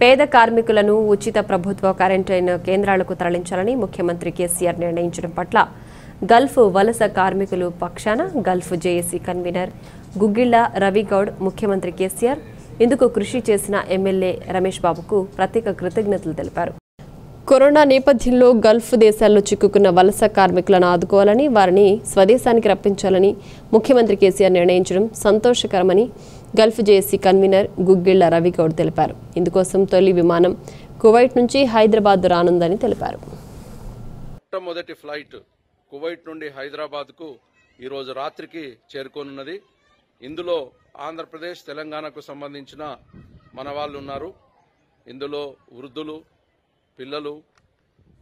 పేద కార్మికులను ఉచిత ప్రభుత్వ క్వారంటైన్ కేంద్రాలకు తరలించాలని ముఖ్యమంత్రి కేసీఆర్ నిర్ణయించడం పట్ల గల్ఫ్ వలస కార్మికులు పక్షాన Gulf JAC convener Guggilla Ravi Goud ముఖ్యమంత్రి కేసీఆర్ ఇందుకు కృషి చేసిన ఎమ్మెల్యే రమేష్ బాబుకు ప్రత్యేక కృతజ్ఞతలు తెలిపారు. కరోనా నేపథ్యంలో గల్ఫ్ దేశాల్లో చిక్కుకున్న వలస కార్మికులను ఆదుకోవాలని వారిని స్వదేశానికి రప్పించాలని ముఖ్యమంత్రి కేసీఆర్ నిర్ణయించడం సంతోషకరమని Gulf JAC convener Guggilla Ravi Goud తెలిపారు. ఇందుకోసం తొలి విమానం కువైట్ నుంచి హైదరాబాద్ రానుందని తెలిపారు. మొట్టమొదటి ఫ్లైట్ కువైట్ నుండి హైదరాబాద్కు ఈరోజు రాత్రికి చేరుకోనున్నది. ఇందులో ఆంధ్రప్రదేశ్ తెలంగాణకు సంబంధించిన మన వాళ్ళు ఉన్నారు. ఇందులో వృద్ధులు పిల్లలు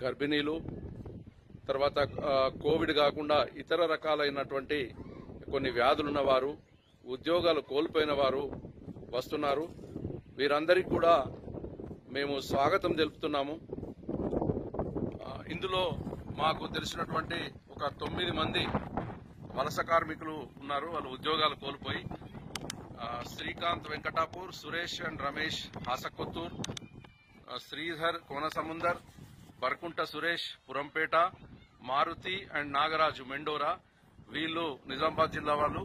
గర్భిణీలు తర్వాత కోవిడ్ కాకుండా ఇతర రకాలైనటువంటి కొన్ని వ్యాధులున్నవారు ఉద్యోగాలు కోల్పోయిన వారు వస్తున్నారు. వీరందరికీ కూడా మేము స్వాగతం తెలుపుతున్నాము. ఇందులో మాకు తెలిసినటువంటి ఒక తొమ్మిది మంది వలస కార్మికులు ఉన్నారు. వాళ్ళు ఉద్యోగాలు కోల్పోయి శ్రీకాంత్ వెంకటాపూర్ సురేష్ అండ్ రమేష్ హాసకొత్తూర్ శ్రీధర్ కోనసముందర్ బర్కుంట సురేష్ పురంపేట మారుతి అండ్ నాగరాజు మెండోరా. వీళ్ళు నిజామాబాద్ జిల్లా వాళ్ళు.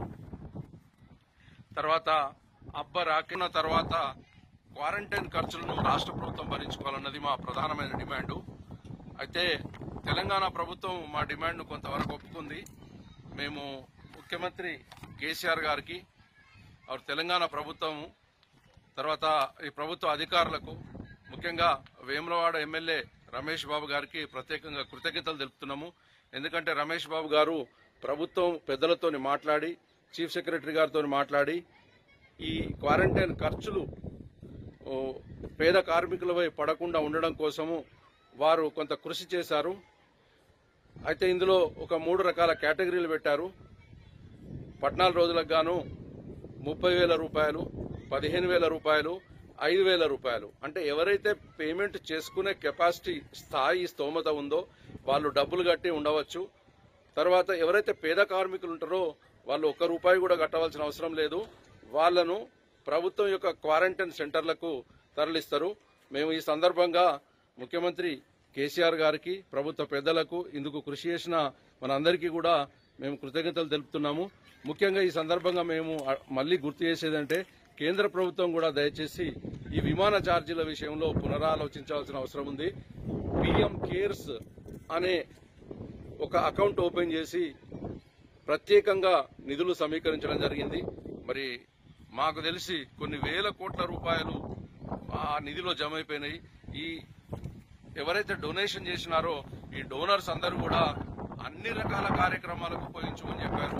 తర్వాత అబ్బ రాకిన తర్వాత క్వారంటైన్ ఖర్చులను రాష్ట్ర ప్రభుత్వం భరించుకోవాలన్నది మా ప్రధానమైన డిమాండు. అయితే తెలంగాణ ప్రభుత్వం మా డిమాండ్ను కొంతవరకు ఒప్పుకుంది. మేము ముఖ్యమంత్రి కేసీఆర్ గారికి ఆరు తెలంగాణ ప్రభుత్వం తర్వాత ఈ ప్రభుత్వ అధికారులకు ముఖ్యంగా వేములవాడ ఎమ్మెల్యే రమేష్ బాబు గారికి ప్రత్యేకంగా కృతజ్ఞతలు తెలుపుతున్నాము. ఎందుకంటే రమేష్ బాబు గారు ప్రభుత్వం పెద్దలతోని మాట్లాడి చీఫ్ సెక్రటరీ గారితో మాట్లాడి ఈ క్వారంటైన్ ఖర్చులు పేద కార్మికులపై పడకుండా ఉండడం కోసము వారు కొంత కృషి చేశారు. అయితే ఇందులో ఒక మూడు రకాల కేటగిరీలు పెట్టారు. పద్నాలుగు రోజులకు గాను ముప్పై వేల రూపాయలు పదిహేను వేల రూపాయలు ఐదు వేల రూపాయలు. అంటే ఎవరైతే పేమెంట్ చేసుకునే కెపాసిటీ స్థాయి స్తోమత ఉందో వాళ్ళు డబ్బులు కట్టి ఉండవచ్చు. తర్వాత ఎవరైతే పేద కార్మికులు ఉంటారో వాళ్ళు ఒక్క రూపాయి కూడా కట్టవలసిన అవసరం లేదు. వాళ్ళను ప్రభుత్వం యొక్క క్వారంటైన్ సెంటర్లకు తరలిస్తారు. మేము ఈ సందర్భంగా ముఖ్యమంత్రి కేసీఆర్ గారికి ప్రభుత్వ పెద్దలకు ఇందుకు కృషి చేసిన మనందరికీ కూడా మేము కృతజ్ఞతలు తెలుపుతున్నాము. ముఖ్యంగా ఈ సందర్భంగా మేము మళ్ళీ గుర్తు చేసేదంటే కేంద్ర ప్రభుత్వం కూడా దయచేసి ఈ విమాన ఛార్జీల విషయంలో పునరాలోచించాల్సిన అవసరం ఉంది. పిఎం కేర్స్ అనే ఒక అకౌంట్ ఓపెన్ చేసి ప్రత్యేకంగా నిధులు సమీకరించడం జరిగింది. మరి మాకు తెలిసి కొన్ని వేల కోట్ల రూపాయలు ఆ నిధిలో జమ అయిపోయినాయి ఈ ఎవరైతే డొనేషన్ చేసినారో ఈ డోనర్స్ అందరూ కూడా అన్ని రకాల కార్యక్రమాలకు ఉపయోగించమని చెప్పారు.